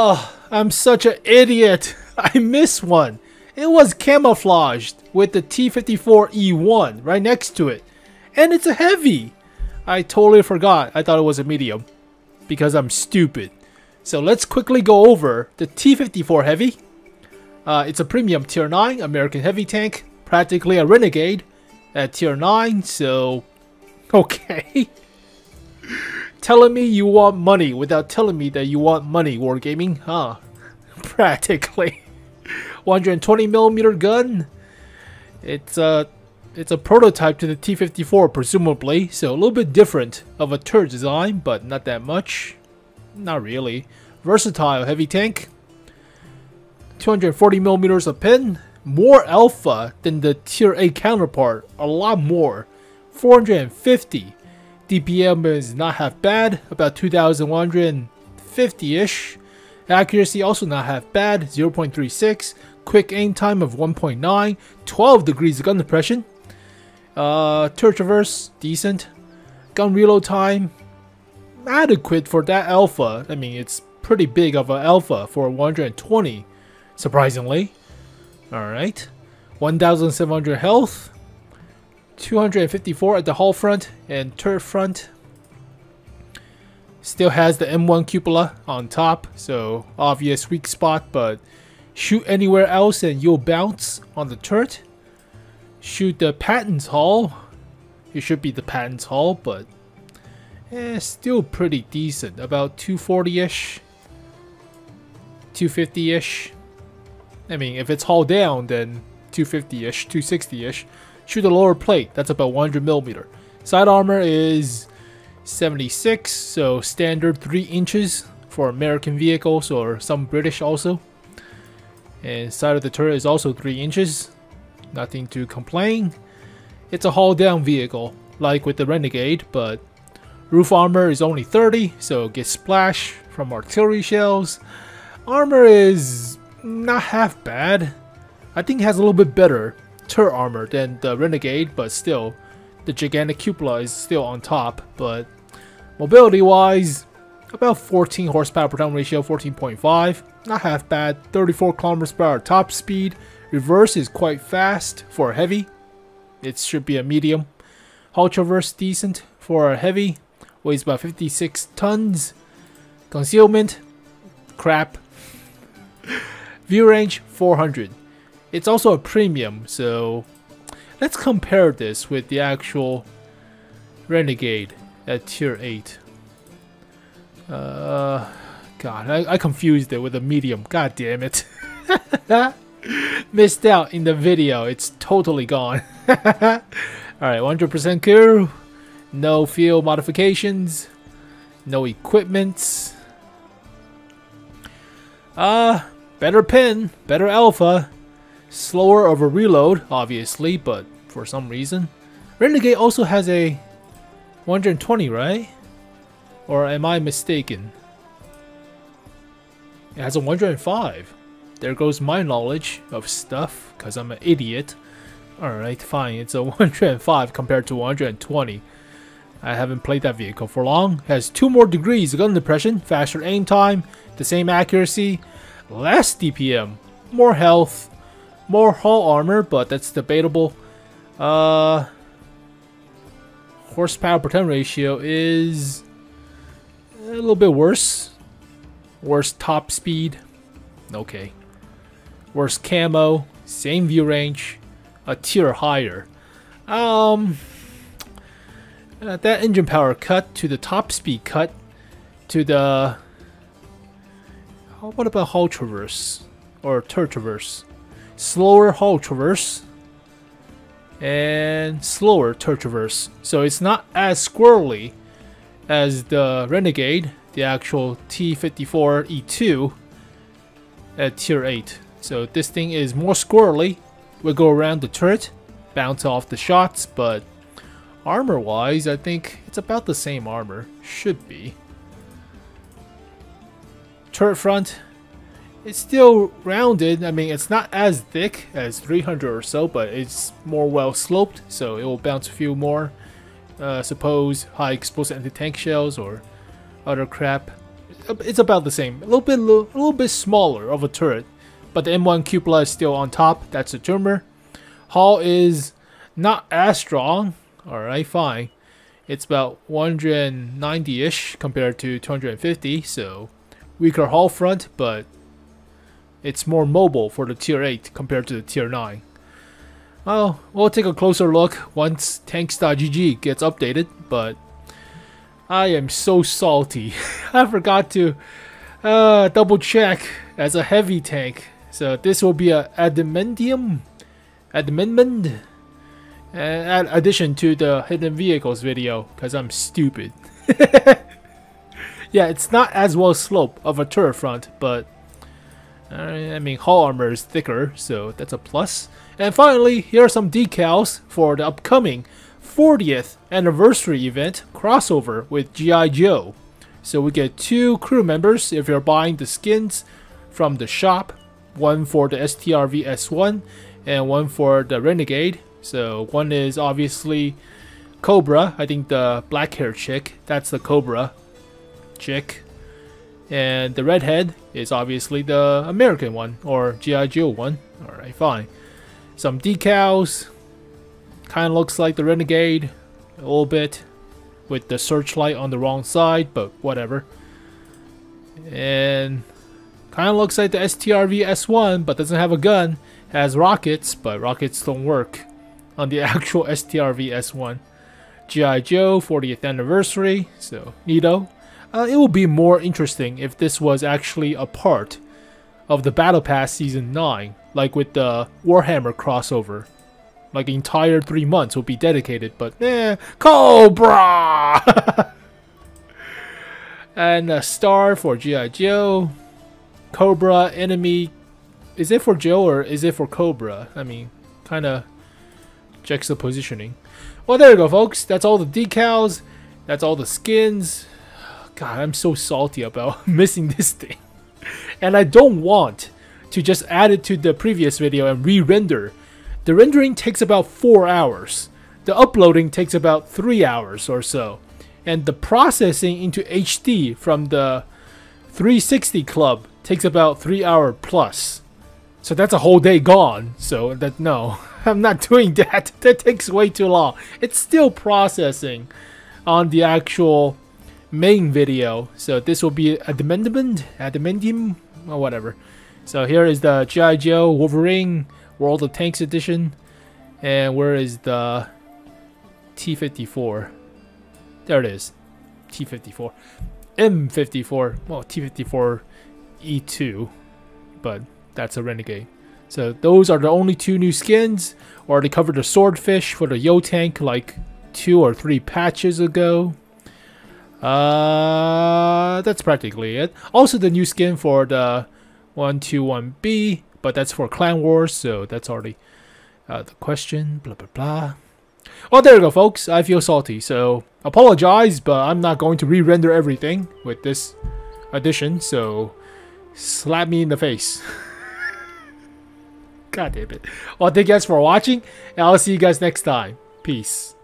Oh, I'm such an idiot. I missed one. It was camouflaged with the T-54E1 right next to it. And it's a heavy. I totally forgot. I thought it was a medium. Because I'm stupid. So let's quickly go over the T-54 Heavy. Uh, it's a premium tier 9 American heavy tank. Practically a renegade at tier 9. So, okay. Telling me you want money without telling me that you want money, Wargaming, huh? Practically. 120 millimeter gun. It's a it's a prototype to the T54 presumably, so a little bit different of a turret design, but not that much. Not really. Versatile heavy tank. 240 millimeters of pin. More alpha than the tier A counterpart. A lot more. 450. DPM is not half bad, about 2150-ish. Accuracy also not half bad, 0.36. Quick aim time of 1.9. 12 degrees of gun depression. Uh, turret traverse, decent. Gun reload time, adequate for that alpha. I mean, it's pretty big of an alpha for 120, surprisingly. Alright. 1700 health. 254 at the hull front and turret front. Still has the M1 cupola on top, so obvious weak spot, but shoot anywhere else and you'll bounce on the turret. Shoot the Patton's hull. It should be the Patton's hull, but eh, still pretty decent. About 240-ish. 250-ish. I mean, if it's hull down, then 250-ish, 260-ish shoot the lower plate. That's about 100 millimeter. Side armor is 76, so standard 3 inches for American vehicles or some British also. And side of the turret is also 3 inches. Nothing to complain. It's a hull down vehicle, like with the Renegade, but roof armor is only 30, so gets splash from artillery shells. Armor is not half bad. I think it has a little bit better turret armor than the Renegade, but still, the gigantic cupola is still on top. But mobility wise, about 14 horsepower per ton ratio, 14.5, not half bad. 34 kilometers per hour top speed. Reverse is quite fast for a heavy. It should be a medium. Hull traverse decent for a heavy. Weighs about 56 tons. Concealment, crap. View range 400. It's also a premium, so let's compare this with the actual Renegade at tier 8. Uh, God, I, I confused it with a medium. God damn it. Missed out in the video. It's totally gone. Alright, 100% crew. No field modifications. No equipments. Uh, better pin. Better alpha. Slower of a reload, obviously, but for some reason. Renegade also has a 120, right? Or am I mistaken? It has a 105. There goes my knowledge of stuff, because I'm an idiot. Alright, fine, it's a 105 compared to 120. I haven't played that vehicle for long. Has two more degrees of gun depression, faster aim time, the same accuracy, less DPM, more health, more hull armor, but that's debatable. Uh, horsepower per ton ratio is a little bit worse. Worse top speed. Okay. Worse camo. Same view range. A tier higher. Um, uh, that engine power cut to the top speed cut to the... What about hull traverse? Or turret traverse? Slower hull traverse and slower turret traverse. So it's not as squirrely as the Renegade, the actual T54E2 at tier 8. So this thing is more squirrely. We go around the turret, bounce off the shots, but armor wise, I think it's about the same armor. Should be. Turret front, it's still rounded. I mean, it's not as thick as 300 or so, but it's more well sloped, so it will bounce a few more. Uh, suppose high explosive anti-tank shells or other crap. it's about the same. A little bit, a little bit smaller of a turret, but the M1 cupola is still on top. That's the tumor. Hull is not as strong. All right, fine. It's about 190-ish compared to 250, so weaker hull front, but it's more mobile for the tier 8 compared to the tier 9. Well, we'll take a closer look once tanks.gg gets updated, but I am so salty. I forgot to uh, double check as a heavy tank. So this will be a adamantium, adamantment, uh, addition to the hidden vehicles video because I'm stupid. yeah, it's not as well slope of a turret front, but Uh, I mean hull armor is thicker, so that's a plus. And finally, here are some decals for the upcoming 40th anniversary event crossover with G.I. Joe. So we get two crew members if you're buying the skins from the shop, one for the STRV S1 and one for the Renegade. So one is obviously Cobra, I think the black hair chick, that's the Cobra chick. And the redhead is obviously the American one, or G.I. Joe one. Alright, fine. Some decals, kind of looks like the Renegade, a little bit, with the searchlight on the wrong side, but whatever. And kind of looks like the STRV S1, but doesn't have a gun. Has rockets, but rockets don't work on the actual STRV S1. G.I. Joe 40th anniversary, so neato. Uh, it would be more interesting if this was actually a part of the Battle Pass Season 9, like with the Warhammer crossover. Like entire three months will be dedicated, but eh, Cobra! and a star for G.I. Joe. Cobra, enemy. Is it for Joe or is it for Cobra? I mean, kind of juxtapositioning. Well, there you go, folks. That's all the decals. That's all the skins. God, I'm so salty about missing this thing. And I don't want to just add it to the previous video and re-render the rendering takes about 4 hours. The uploading takes about 3 hours or so. And the processing into HD from the 360 club takes about 3 hour plus. So that's a whole day gone. So that no, I'm not doing that. That takes way too long. It's still processing on the actual main video. So this will be adamantium, adamantium, or whatever. So here is the G.I. Joe Wolverine World of Tanks edition. And where is the T54? There it is. T54. M54. Well, T54 E2. But that's a Renegade. So those are the only two new skins. Or they covered the Swordfish for the Yo tank like two or three patches ago. Uh, that's practically it. Also the new skin for the 121B but that's for Clan Wars, so that's already uh, the question. Blah, blah, blah. Well, there you go, folks. I feel salty, so apologize, but I'm not going to re-render everything with this addition, so slap me in the face. God damn it. Well, thank you guys for watching, and I'll see you guys next time. Peace.